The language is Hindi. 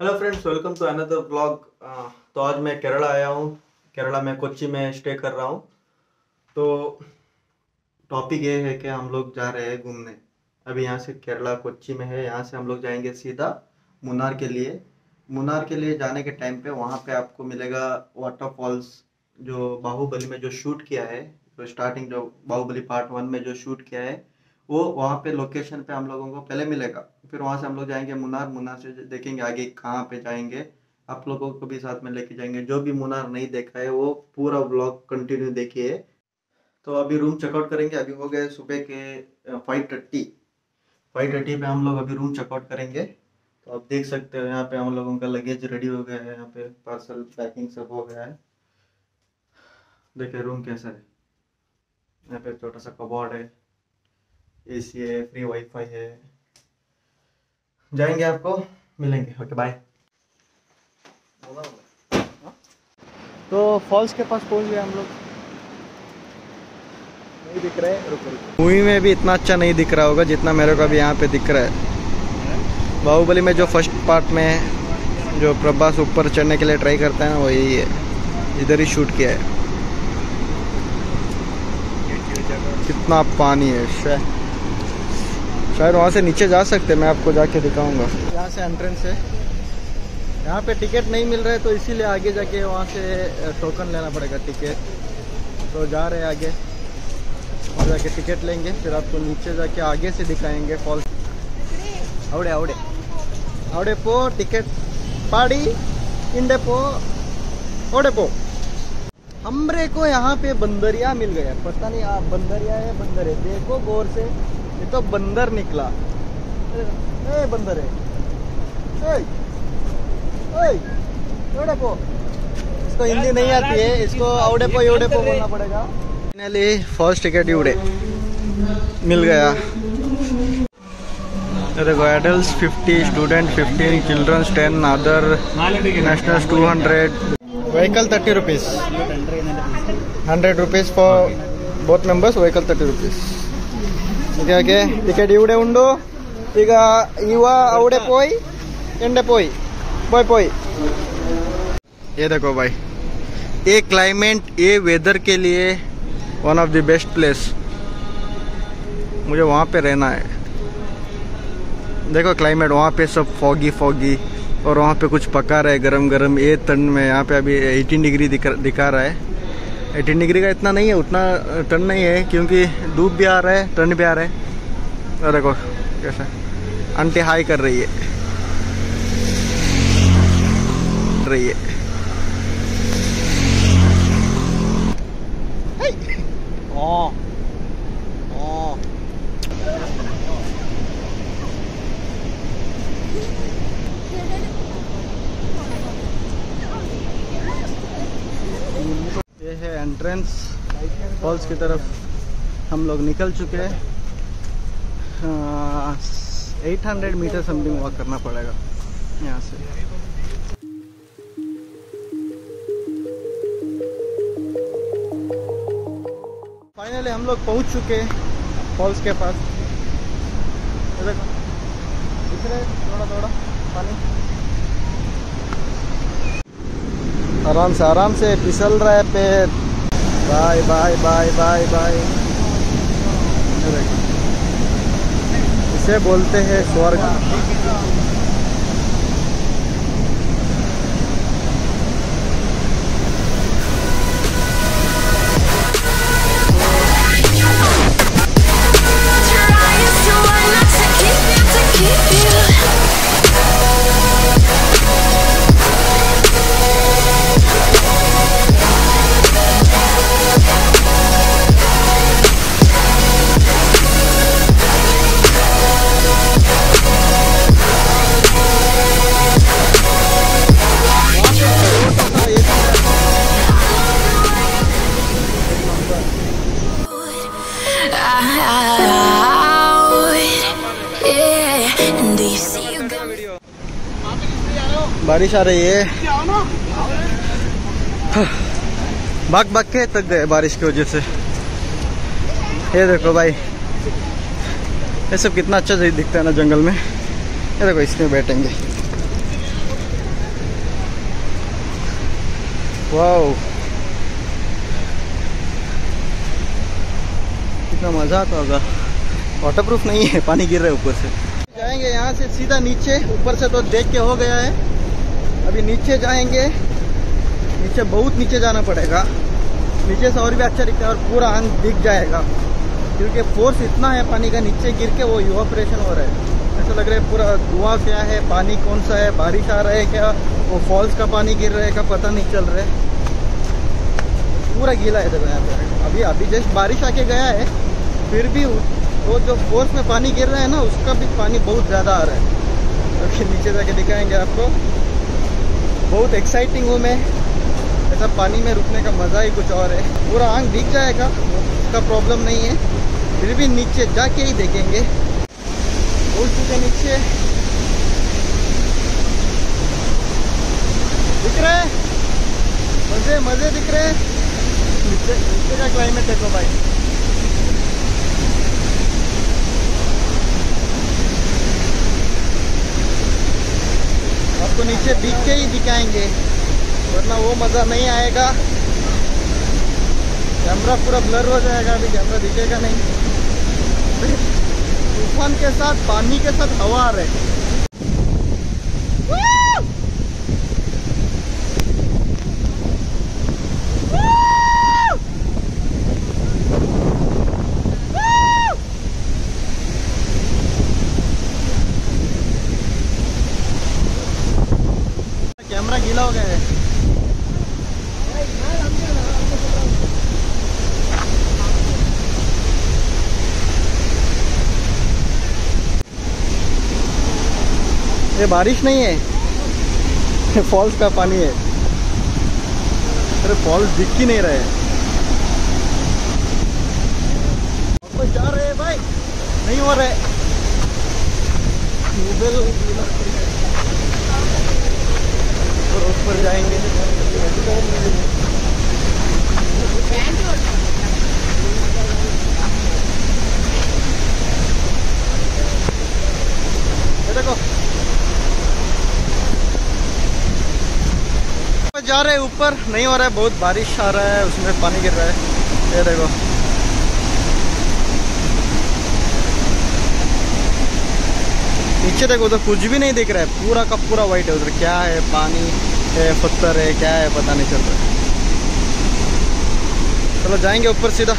Hello friends welcome to another blog तो आज मैं केरला आया हूँ। केरला में कोच्चि में स्टे कर रहा हूँ। तो टॉपिक ये है कि हम लोग जा रहे हैं घूमने। अभी यहाँ से केरला कोच्चि में है। यहाँ से हम लोग जाएँगे सीधा मुन्नार के लिए। मुन्नार के लिए जाने के टाइम पे वहाँ पे आपको मिलेगा वाटरफॉल्स जो बाहुबली में जो शूट किया है, जो स्टार्टिंग जो बाहुबली पार्ट वन में जो शूट किया है। वो वहाँ पे लोकेशन पे हम लोगों को पहले मिलेगा। फिर वहाँ से हम लोग जाएँगे मुनार मुनार से देखेंगे आगे कहाँ पे जाएँगे। आप लोगों को भी साथ में लेके जाएँगे। जो भी मुनार नहीं देखा है, वो पूरा ब्लॉग कंटिन्यू देखिए। तो अभी रूम चेकआउट करेंगे। अभी हो गए सुबह के फाइव थर्टी फाइव थर्टी पे हम लोग अभी रूम चेकआउट करेंगे। तो आप देख सकते हो यहाँ पे हम लोगों का लगेज रेडी हो गया है। यहाँ पे पार्सल पैकिंग सब हो गया है। देखिए रूम कैसा है। यहाँ पे छोटा सा कबॉर्ड है। एसी है फ्री वाईफाई है। जाएँगे आपको मिलेंगे। ओके बाय तो फॉल्स के पास पहुँच गए हम लोग। नहीं दिख रहे रुको रुको। मूवी में भी इतना अच्छा नहीं दिख रहा होगा जितना मेरे को अभी यहाँ पे दिख रहा है। बाहुबली में जो फ़र्स्ट पार्ट में जो प्रभास ऊपर चढ़ने के लिए ट्राई करता है ना वो यही है। इधर ही शूट किया है। कितना पानी है शायद शायद वहाँ से नीचे जा सकते मैं आपको जाके दिखाऊँगा। यहाँ से एंट्रेंस है। यहाँ पे टिकट नहीं मिल रहा है तो इसीलिए आगे जाके वहाँ से टोकन लेना पड़ेगा टिकट तो जा रहे हैं आगे। वहाँ जाके टिकट लेंगे, फिर आपको नीचे जाके आगे से दिखाएँगे फॉल्स आवड़े आवड़े आवड़े पो टिकट पाड़ी इंडे पो ओडे पो। हमरे को यहाँ पे बंदरिया मिल गया। पता नहीं आप बंदरिया है, बंदर है। देखो गौर से। ये तो बंदर निकला। ए, बंदर है। इसको हिंदी नहीं आती है, इसको औडे पो योड़े पो बोलना पड़ेगा। फाइनली फ़र्स्ट टिकट युड़े मिल गया। देखो adult 50 student 15 childrens 10 other nationals 200 vehicle 30 rupees 100 rupees for both members vehicle 30 rupees okay okay ये देखो भाई, ये क्लाइमेट ये वेदर के लिए one of the best place मुझे वहाँ पे रहना है। देखो क्लाइमेट वहाँ पे सब फॉगी फॉगी और वहाँ पे कुछ पका रहा है गरम गरम ये ठंड में यहाँ पे अभी 18 डिग्री दिखा रहा है। 18 डिग्री का इतना नहीं है उतना टर्न नहीं है क्योंकि धूप भी आ रहा है टर्न भी आ रहा है। और देखो कैसा आंटी हाई कर रही है। रही है। ओ ये है एंट्रेंस फॉल्स की तरफ़ हम लोग निकल चुके हैं। Eight hundred metre something walk करना पड़ेगा यहाँ से। फाइनली हम लोग पहुँच चुके हैं फॉल्स के पास। देखो रहा थोड़ा थोड़ा पानी। आराम से आराम से फिसल रहा है पैर bye bye bye bye bye इसे बोलते हैं स्वर्ग। बारिश आ रही है। भाग भाग के तक गए बारिश की वजह से। ये देखो भाई ये सब कितना अच्छा दिखता है ना जंगल में। ये देखो इसमें बैठेंगे। वाओ। कितना मज़ा आता होगा। वाटर प्रूफ नहीं है पानी गिर रहा है ऊपर से। जाएँगे यहाँ से सीधा नीचे ऊपर से तो देख के हो गया है। अभी नीचे जाएँगे। नीचे बहुत नीचे जाना पड़ेगा। नीचे से और भी अच्छा दिखता है और पूरा अंग दिख जाएगा। क्योंकि फोर्स इतना है पानी का, नीचे गिर के वो इवापरेशन हो रहा है। ऐसा लग रहा है पूरा धुआँ क्या है, पानी कौन सा है, बारिश आ रहा है क्या? वो फॉल्स का पानी गिर रहा है क्या? पता नहीं चल रहा है। पूरा गीला है देखो यहाँ पे। अभी अभी जस्ट बारिश आके गया है, फिर भी वो जो फोर्स में पानी गिर रहा है ना, उसका भी पानी बहुत ज़्यादा आ रहा है। अभी नीचे जाके दिखाएँगे आपको। बहुत एक्साइटिंग हूँ मैं। ऐसा पानी में रुकने का मज़ा ही कुछ और है। पूरा आँख दिख जाएगा, उसका प्रॉब्लम नहीं है। फिर भी नीचे जाके ही देखेंगे। उस चुके नीचे। दिख रहे हैं? मज़े मज़े दिख रहे हैं। नीचे नीचे का क्लाइमेट देखो भाई। आपको नीचे दिख के ही दिखाएँगे, वरना वो मज़ा नहीं आएगा। कैमरा पूरा ब्लर हो जाएगा, अभी कैमरा दिखेगा नहीं। तूफ़ान के साथ, पानी के साथ हवा आ रहे कैमरा गीला हो गया है ये बारिश नहीं है। ये फॉल्स का पानी है। अरे फॉल्स दिख ही नहीं रहे। जा रहे भाई। नहीं हो रहे। और उस पर जाएँगे। देखो। जा रहे हैं ऊपर, नहीं हो रहा है, बहुत बारिश आ रहा है, उसमें पानी गिर रहा है। ये देखो। नीचे देखो, उधर कुछ भी नहीं दिख रहा है, पूरा का पूरा वाइट है उधर। क्या है, पानी है, पत्थर है, क्या है, पता नहीं चल रहा है। चलो, जाएँगे ऊपर सीधा।